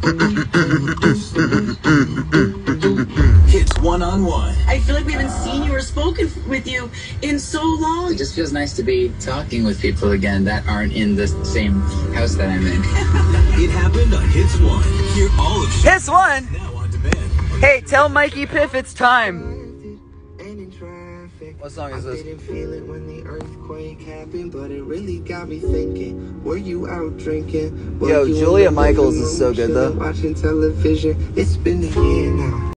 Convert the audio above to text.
Mm-mm. Hits one on one. I feel like we haven't seen you or spoken with you in so long. It just feels nice to be talking with people again that aren't in the same house that I'm in. It happened on Hits One. Hear all of Hits one. now on demand. Hey, tell Mikey Piff it's time. What song is I this? didn't feel it when the earthquake happened, but it really got me thinking. Were you out drinking? Were Yo, Julia Michaels is so good, though. Watching television. It's been a year now.